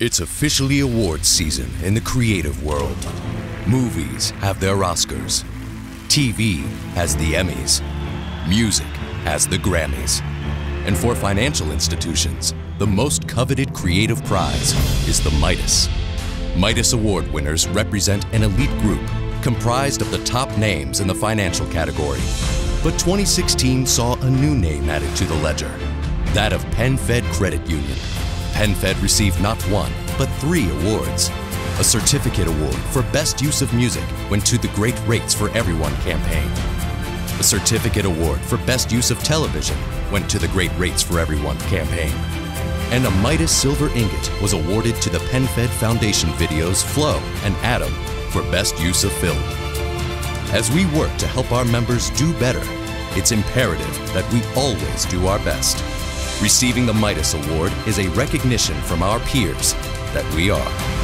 It's officially awards season in the creative world. Movies have their Oscars. TV has the Emmys. Music has the Grammys. And for financial institutions, the most coveted creative prize is the Midas. Midas Award winners represent an elite group comprised of the top names in the financial category. But 2016 saw a new name added to the ledger, that of PenFed Credit Union. PenFed received not one, but three awards. A certificate award for best use of music went to the Great Rates for Everyone campaign. A certificate award for best use of television went to the Great Rates for Everyone campaign. And a Midas Silver Ingot was awarded to the PenFed Foundation videos Flo and Adam for best use of film. As we work to help our members do better, it's imperative that we always do our best. Receiving the Midas Award is a recognition from our peers that we are